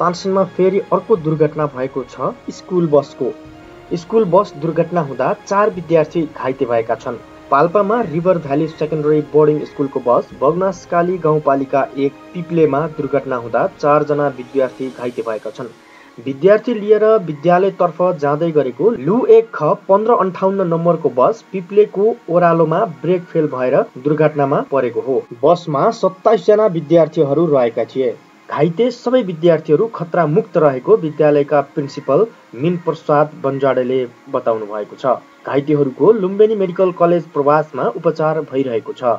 तानसेनमा फेरि अर्को दुर्घटना भएको छ स्कुल बसको। स्कुल बस दुर्घटना हुँदा चार विद्यार्थी घाइते भएका छन्। पाल्पामा रिभर भ्याली सेकेन्डरी बोर्डिङ स्कुलको बस बगनासकाली गाउँपालिका एक पिप्लेमा दुर्घटना हुँदा चारजना विद्यार्थी घाइते भएका छन्। विद्यार्थी लिएर विद्यालयतर्फ जाँदै गरेको लु एक ख पन्ध्र अन्ठाउन्न नम्बरको बस पिप्लेको ओह्रालोमा ब्रेक फेल भएर दुर्घटनामा परेको हो। बसमा सत्ताइसजना विद्यार्थीहरू रहेका थिए। घाइते सबै विद्यार्थीहरू खतरा मुक्त रहेको विद्यालयका प्रिन्सिपल मिन प्रसाद बन्जाडेले बताउनु भएको छ। घाइतेहरूको लुम्बिनी मेडिकल कलेज प्रवासमा उपचार भइरहेको छ।